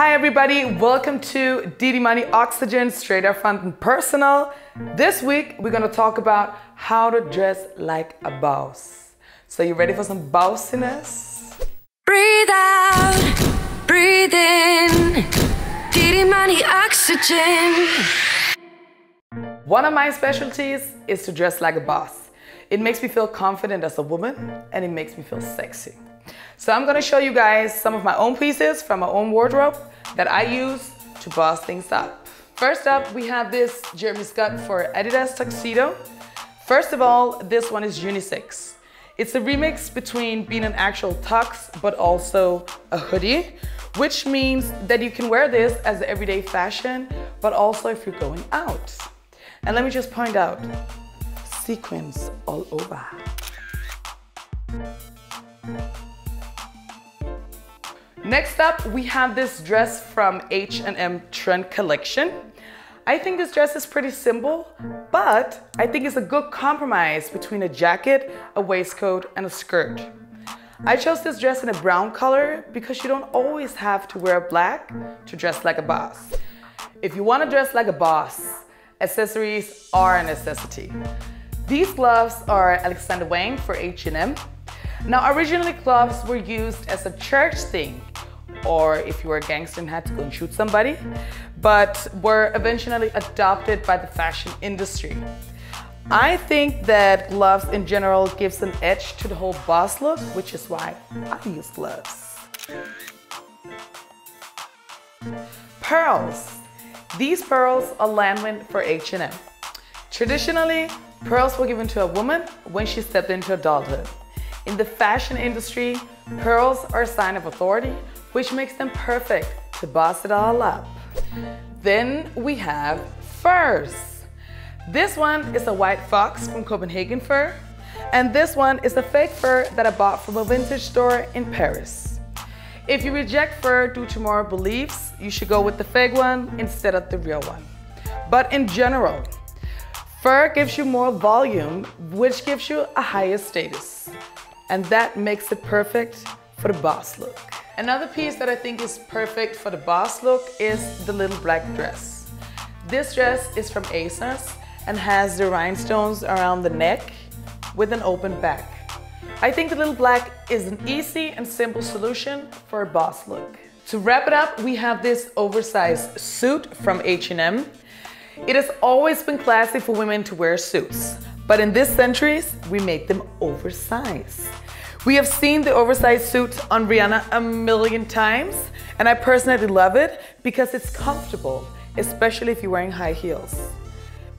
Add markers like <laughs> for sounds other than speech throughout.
Hi everybody, welcome to DeeDee Money Oxygen Straight Up Front and Personal. This week we're gonna talk about how to dress like a boss. So you ready for some bossiness? Breathe out, breathe in. DeeDee Money Oxygen. One of my specialties is to dress like a boss. It makes me feel confident as a woman and it makes me feel sexy. So I'm gonna show you guys some of my own pieces from my own wardrobe that I use to boss things up. First up, we have this Jeremy Scott for Adidas tuxedo. First of all, this one is unisex. It's a remix between being an actual tux, but also a hoodie, which means that you can wear this as everyday fashion, but also if you're going out. And let me just point out, sequins all over. Next up, we have this dress from H&M Trend Collection. I think this dress is pretty simple, but I think it's a good compromise between a jacket, a waistcoat, and a skirt. I chose this dress in a brown color because you don't always have to wear black to dress like a boss. If you want to dress like a boss, accessories are a necessity. These gloves are Alexander Wang for H&M. Now originally gloves were used as a church thing or if you were a gangster and had to go and shoot somebody, but were eventually adopted by the fashion industry. I think that gloves in general gives an edge to the whole boss look, which is why I use gloves. Pearls. These pearls are Lanvin for H&M. Traditionally, pearls were given to a woman when she stepped into adulthood. In the fashion industry, pearls are a sign of authority, which makes them perfect to boss it all up. Then we have furs. This one is a white fox from Copenhagen fur, and this one is a fake fur that I bought from a vintage store in Paris. If you reject fur due to moral beliefs, you should go with the fake one instead of the real one. But in general, fur gives you more volume, which gives you a higher status. And that makes it perfect for the boss look. Another piece that I think is perfect for the boss look is the little black dress. This dress is from ASOS and has the rhinestones around the neck with an open back. I think the little black is an easy and simple solution for a boss look. To wrap it up, we have this oversized suit from H&M. It has always been classy for women to wear suits, but in this centuries, we make them oversized. We have seen the oversized suit on Rihanna a million times, and I personally love it because it's comfortable, especially if you're wearing high heels.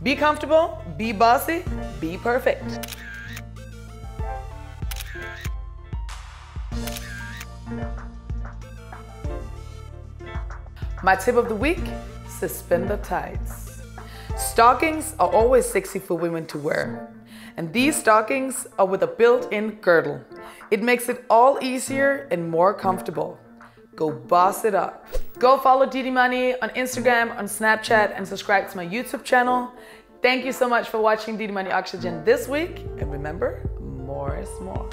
Be comfortable, be bossy, be perfect. My tip of the week, suspend the tights. Stockings are always sexy for women to wear. And these stockings are with a built-in girdle. It makes it all easier and more comfortable. Go boss it up. Go follow DeeDee Money on Instagram, on Snapchat, and subscribe to my YouTube channel. Thank you so much for watching DeeDee Money Oxygen this week. And remember, more is more.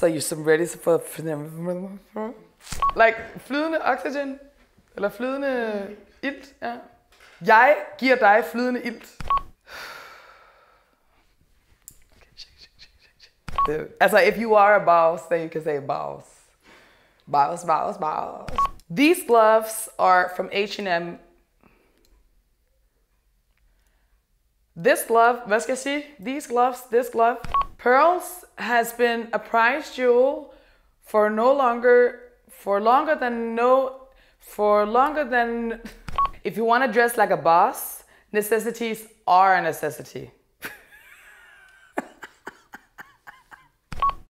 So you some ready for like flydende oxygen eller flydende ilt, ja. Jeg giver dig flydende ilt. Altså, if you are a boss, then you can say boss. Boss, boss, boss. These gloves are from H&M. This glove, hvad skal jeg sige? These gloves, this glove. Pearls has been a prize jewel for no longer, for longer than no, for longer than, <laughs> if you want to dress like a boss, necessities are a necessity.